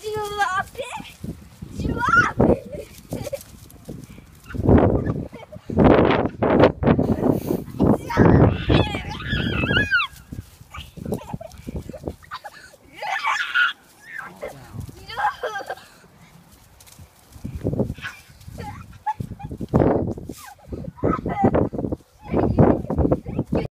Dziurapy! Dziurapy!